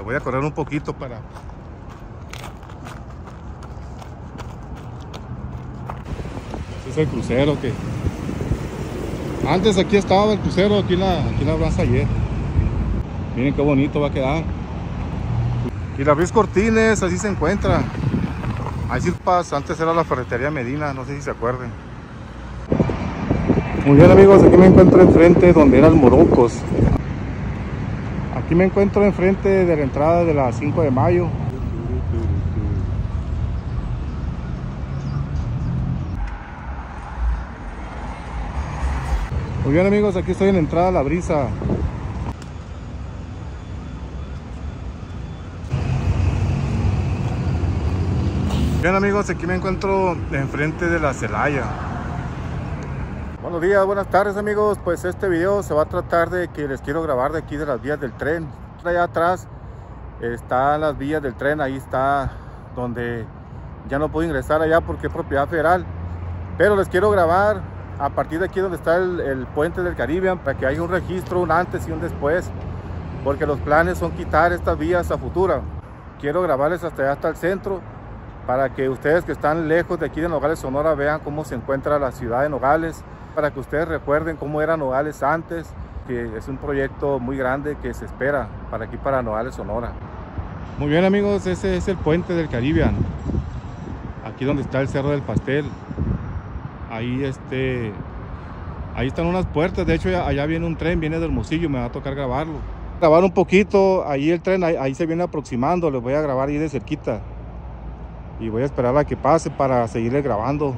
Le voy a correr un poquito para... Este es el crucero que... Antes aquí estaba el crucero, aquí la, aquí la Blanza ayer. Miren qué bonito va a quedar. Y la Ruiz Cortines, así se encuentra. Ahí sí pasa, antes era la ferretería Medina, no sé si se acuerden. Muy bien amigos, aquí me encuentro enfrente donde eran Morocos. Aquí me encuentro enfrente de la entrada de la 5 de mayo. Muy bien amigos, aquí estoy en la entrada de la brisa. Bien amigos, aquí me encuentro enfrente de la Celaya. Buenos días, buenas tardes amigos. Pues este video se va a tratar de que les quiero grabar de aquí de las vías del tren. Allá atrás están las vías del tren, ahí está donde ya no puedo ingresar allá porque es propiedad federal. Pero les quiero grabar a partir de aquí donde está el, puente del Caribe para que haya un registro, un antes y un después. Porque los planes son quitar estas vías a futuro. Quiero grabarles hasta allá, hasta el centro para que ustedes que están lejos de aquí de Nogales, Sonora, vean cómo se encuentra la ciudad de Nogales, para que ustedes recuerden cómo era Nogales antes, que es un proyecto muy grande que se espera para aquí, para Nogales, Sonora. Muy bien amigos, ese es el puente del Caribe, aquí donde está el Cerro del Pastel. Ahí, este, ahí están unas puertas, de hecho allá viene un tren, viene del Hermosillo, me va a tocar grabarlo. Grabar un poquito, ahí el tren, ahí se viene aproximando, les voy a grabar ahí de cerquita y voy a esperar a que pase para seguirle grabando.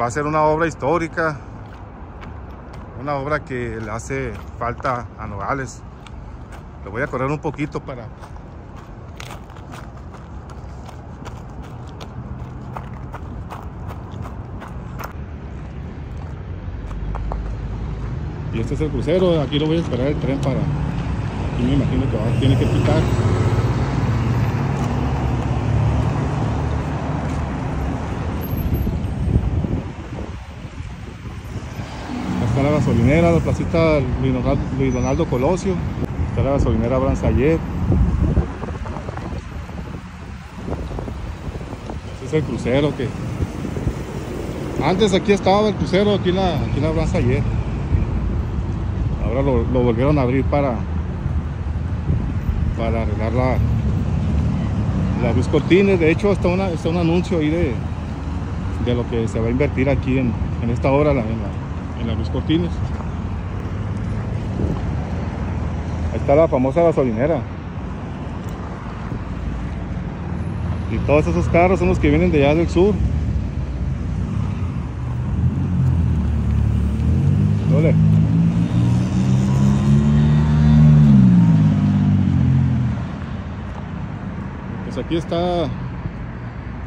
Va a ser una obra histórica, una obra que le hace falta a Nogales. Le voy a correr un poquito para... Y este es el crucero, aquí lo voy a esperar el tren para... Aquí me imagino que va, tiene que picar. está la gasolinera, la placita Luis Donaldo Colosio, está la gasolinera Branzayer. Este es el crucero que antes aquí estaba el crucero aquí la, aquí en la Branzayer. Ahora lo, volvieron a abrir para para arreglar la la Luis. De hecho está, una, está un anuncio ahí de, de lo que se va a invertir aquí en, en esta obra, la, en la, en la Luis Cortines. Ahí está la famosa gasolinera. Y todos esos carros son los que vienen de allá del sur. Pues aquí está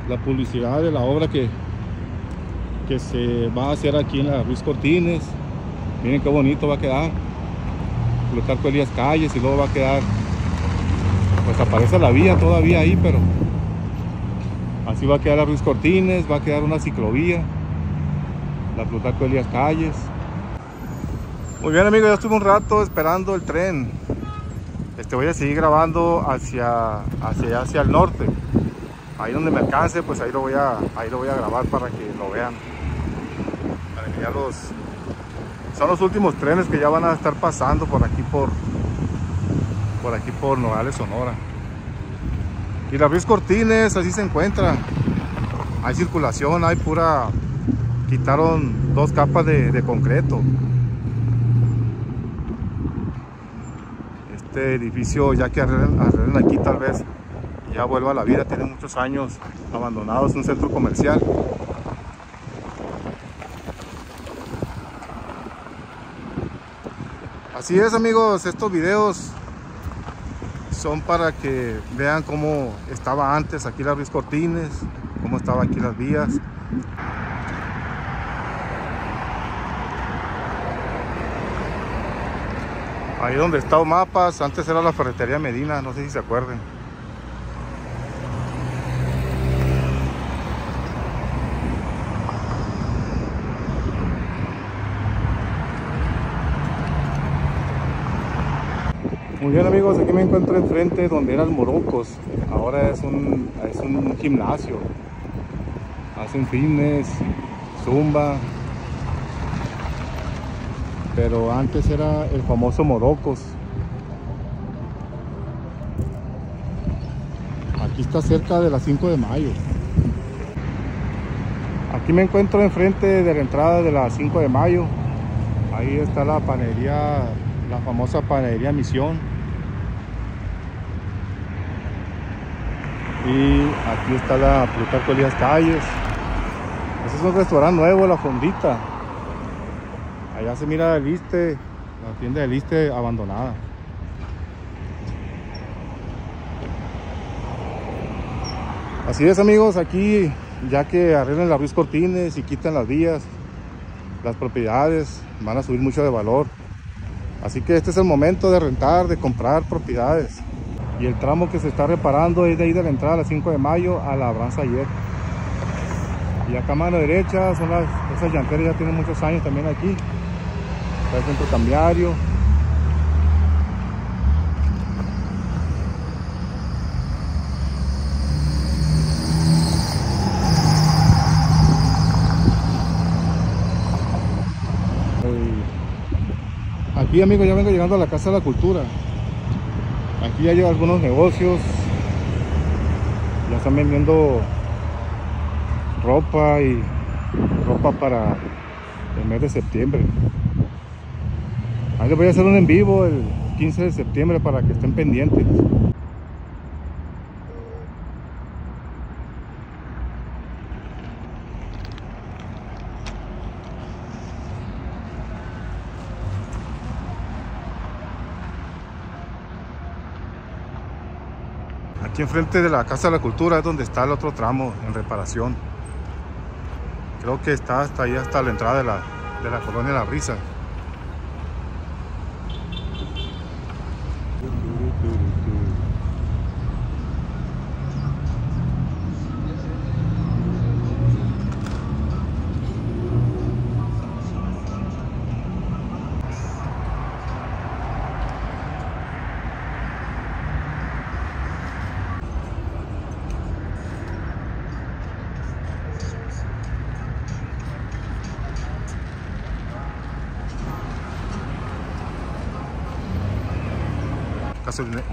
la publicidad de la obra que, que se va a hacer aquí en la Ruiz Cortines. Miren qué bonito va a quedar. Plutarco Elías Calles y luego va a quedar, pues aparece la vía todavía ahí, pero así va a quedar la Ruiz Cortines, va a quedar una ciclovía, la Plutarco Elías Calles. Muy bien amigos, ya estuve un rato esperando el tren. Este voy a seguir grabando hacia, hacia, hacia el norte. Ahí donde me alcance, pues ahí lo voy a, ahí lo voy a grabar para que lo vean. Ya los, son los últimos trenes que ya van a estar pasando por aquí por, por aquí por Nogales, Sonora. Y la Ruiz Cortines, así se encuentra. Hay circulación, hay pura, quitaron dos capas de, de concreto. Este edificio ya que arreglen, arreglen aquí tal vez ya vuelva a la vida, tiene muchos años abandonados, un centro comercial. Así es amigos, estos videos son para que vean cómo estaba antes aquí la Ruiz Cortines, cómo estaba aquí las vías. Ahí donde está Mapas, antes era la ferretería Medina, no sé si se acuerden. Muy bien amigos, aquí me encuentro enfrente donde eran Morocos. Ahora es un, es un gimnasio. Hacen fitness, zumba. Pero antes era el famoso Morocos. Aquí está cerca de las 5 de mayo. Aquí me encuentro enfrente de la entrada de la 5 de mayo. Ahí está la panadería, la famosa panadería Misión. Y aquí está la Plutarco Elías Calles. Ese es un restaurante nuevo, La Fondita. Allá se mira el Liste, la tienda del Liste abandonada. Así es amigos, aquí ya que arreglen las Ruiz Cortines y quitan las vías, las propiedades van a subir mucho de valor. Así que este es el momento de rentar, de comprar propiedades. Y el tramo que se está reparando es de ahí de la entrada a las 5 de mayo a la Abranza ayer. Y acá a mano derecha, son las, esas llanteras ya tienen muchos años también aquí. Está el centro cambiario. Aquí amigos ya vengo llegando a la Casa de la Cultura. Aquí ya hay algunos negocios. Ya están vendiendo ropa y ropa para el mes de septiembre. Ahí voy a hacer un en vivo el 15 de septiembre para que estén pendientes. Aquí enfrente de la Casa de la Cultura es donde está el otro tramo en reparación. Creo que está hasta ahí, hasta la entrada de la, de la colonia La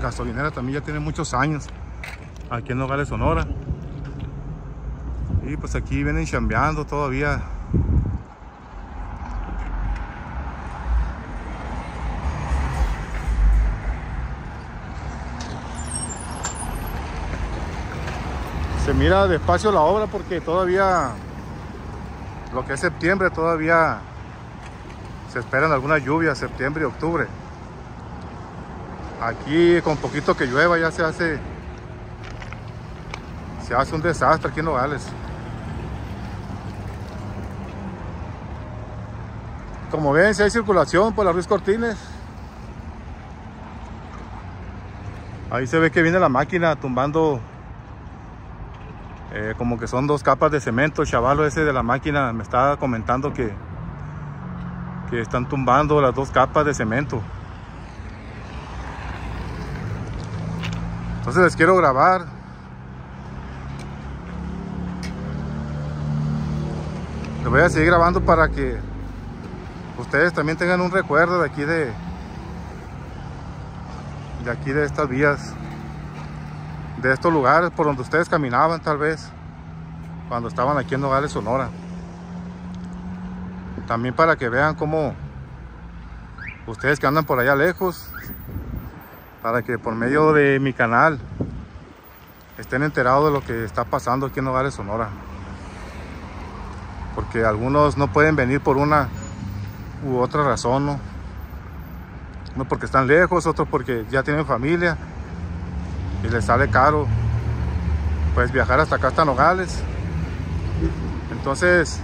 Gasolinera también ya tiene muchos años aquí en Nogales, Sonora. Y pues aquí vienen chambeando todavía. Se mira despacio la obra porque todavía lo que es septiembre todavía se esperan algunas lluvias, septiembre y octubre. Aquí con poquito que llueva ya se hace se hace un desastre aquí en Nogales. Como ven, si hay circulación por la Ruiz Cortines. Ahí se ve que viene la máquina tumbando eh, como que son dos capas de cemento. El chavalo ese de la máquina me estaba comentando que, que están tumbando las dos capas de cemento. Entonces les quiero grabar. Les voy a seguir grabando para que ustedes también tengan un recuerdo de aquí de de aquí de estas vías de estos lugares por donde ustedes caminaban tal vez cuando estaban aquí en Nogales, Sonora también para que vean cómo ustedes que andan por allá lejos para que por medio de mi canal estén enterados de lo que está pasando aquí en Nogales, Sonora. Porque algunos no pueden venir por una u otra razón, ¿no? Uno porque están lejos, otros porque ya tienen familia y les sale caro pues viajar hasta acá, hasta Nogales. Entonces,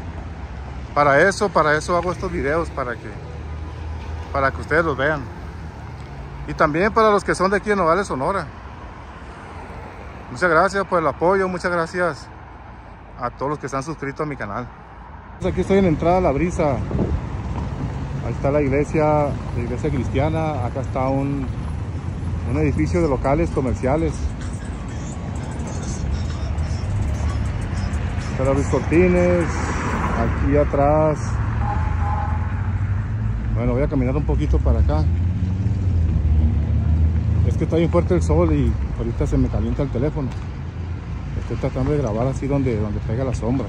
para eso, para eso hago estos videos, para que, para que ustedes los vean. Y también para los que son de aquí en Nogales, Sonora. Muchas gracias por el apoyo, muchas gracias a todos los que están suscritos a mi canal. Aquí estoy en la entrada a La Brisa. Ahí está la iglesia, la iglesia cristiana. Acá está un, Un edificio de locales comerciales. Para Luis Cortines, aquí atrás. Bueno, voy a caminar un poquito para acá. Que está bien fuerte el sol y ahorita se me calienta el teléfono. Estoy tratando de grabar así donde, donde pega la sombra.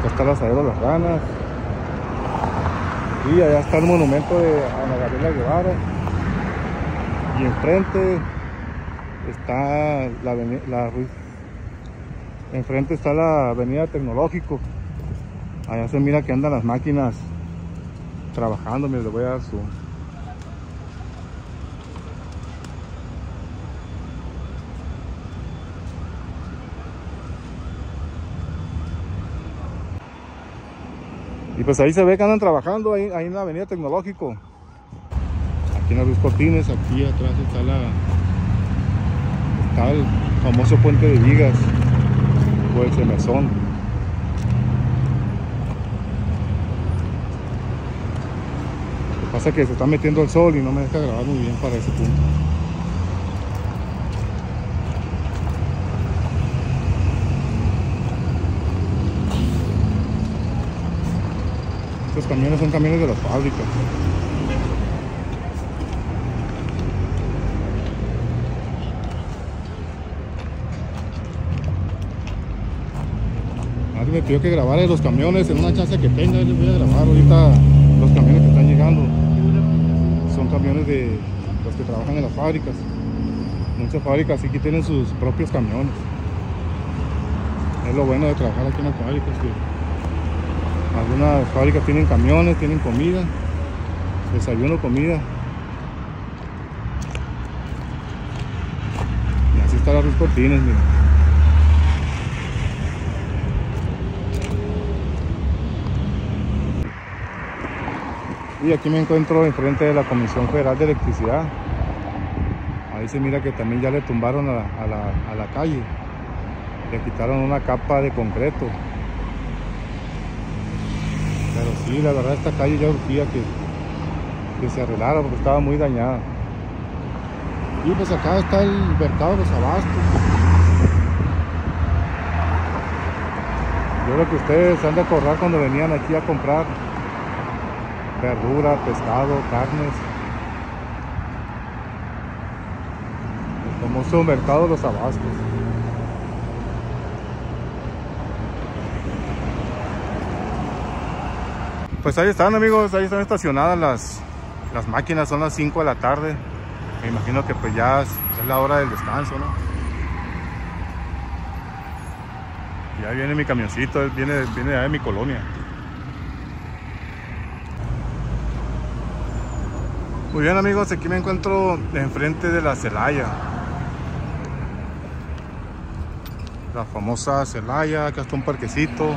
Acá está el asadero de las ranas. Y allá está el monumento de Ana Gabriela Guevara. Y enfrente está la, la enfrente está la avenida Tecnológico. Allá se mira que andan las máquinas trabajando, me le voy a dar su Y pues ahí se ve que andan trabajando ahí, ahí en la avenida Tecnológico. Aquí en la Luis Cortines, aquí atrás está la está el famoso puente de vigas o el semesón. Lo que pasa que se está metiendo el sol y no me deja grabar muy bien para ese punto. Estos camiones son camiones de las fábricas. Me pidió que grabara los camiones en una chance que tenga, les voy a grabar ahorita los camiones que Son camiones de los que trabajan en las fábricas. Muchas fábricas aquí tienen sus propios camiones. Es lo bueno de trabajar aquí en las fábricas. Que algunas fábricas tienen camiones, tienen comida, desayuno, comida. Y así está la Ruiz Cortines, mira. Y aquí me encuentro enfrente de la Comisión Federal de Electricidad. Ahí se mira que también ya le tumbaron a la, a la calle. Le quitaron una capa de concreto. Pero sí, la verdad esta calle ya urgía que, que se arreglara porque estaba muy dañada. Y pues acá está el mercado de los abastos. Yo creo que ustedes han de acordar cuando venían aquí a comprar verdura, pescado, carnes. El famoso mercado de los abastos. Pues ahí están amigos, ahí están estacionadas las, las máquinas, son las 5 de la tarde. Me imagino que pues ya es, la hora del descanso, ¿no? Ya viene mi camioncito, viene, viene de mi colonia. Muy bien amigos, aquí me encuentro enfrente de la Celaya. La famosa Celaya, acá está un parquecito.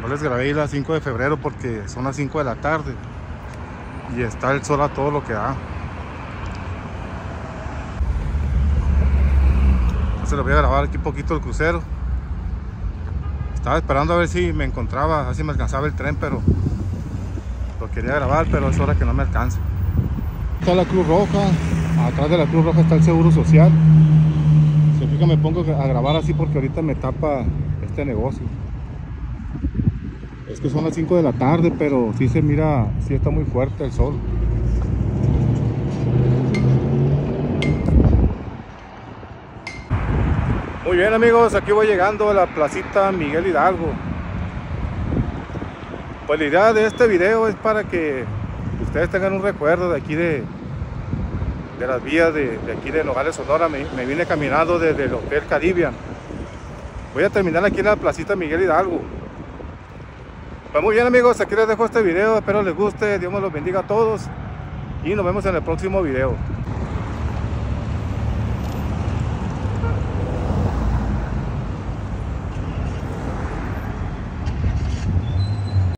No les grabé las 5 de febrero porque son las 5 de la tarde y está el sol a todo lo que da. Se lo voy a grabar aquí poquito el crucero. Estaba esperando a ver si me encontraba, así me alcanzaba el tren, pero lo quería grabar, pero es hora que no me alcanza. Está la Cruz Roja, atrás de la Cruz Roja está el Seguro Social. Se fija, me pongo a grabar así porque ahorita me tapa este negocio. Es que son las 5 de la tarde, pero sí se mira, sí está muy fuerte el sol. Muy bien amigos, aquí voy llegando a la placita Miguel Hidalgo. Pues la idea de este video es para que ustedes tengan un recuerdo de aquí de, de las vías de, aquí de Nogales, Sonora. Me, vine caminando desde el Hotel Caribbean. Voy a terminar aquí en la placita Miguel Hidalgo. Pues muy bien amigos, aquí les dejo este video, espero les guste, Dios me los bendiga a todos y nos vemos en el próximo video.